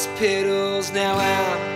hospitals now out.